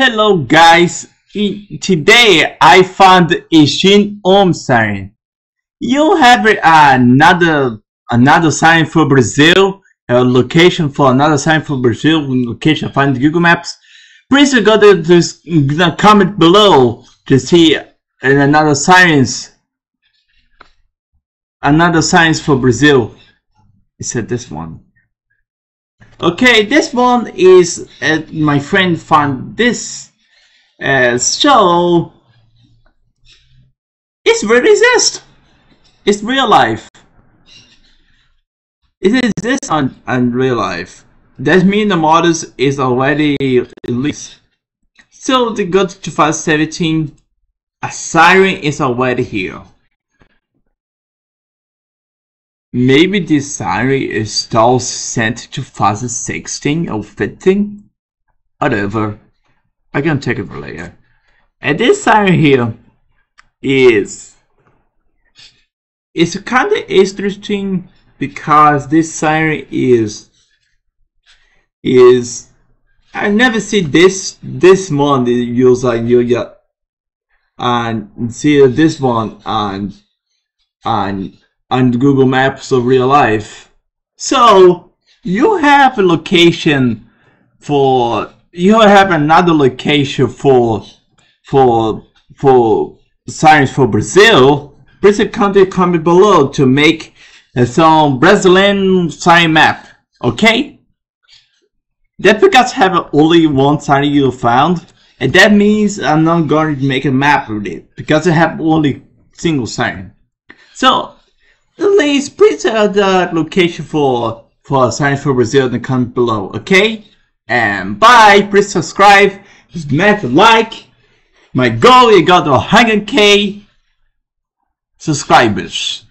Hello guys, today I found a Shin Om sign. You have another another sign for Brazil, a location for another sign for Brazil, location find Google Maps. Please go to this the comment below to see another science another science for Brazil. It said this one. Okay, this one is uh, my friend found this. Uh, so it's really exist. It's real life. It exists on, on real life. That means the models is already released. So the go to 2017, a siren is already here. Maybe this siren is still sent to 16 or 15? Whatever. I can take it later. And this siren here is it's kind of interesting because this siren is is I never see this this one use like you yet and see this one and and on Google Maps of real life. So you have a location for you have another location for for for science for Brazil. Brazil country comment below to make some Brazilian sign map. Okay? That because have only one sign you found, and that means I'm not going to make a map with it because I have only single sign. So Please, please uh, the location for for Science for Brazil in the comment below, okay? And bye. Please subscribe, smash the like. My goal is got 100k subscribers.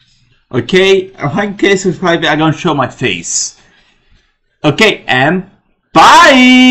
Okay, 100k subscribers. I'm gonna show my face. Okay, and bye.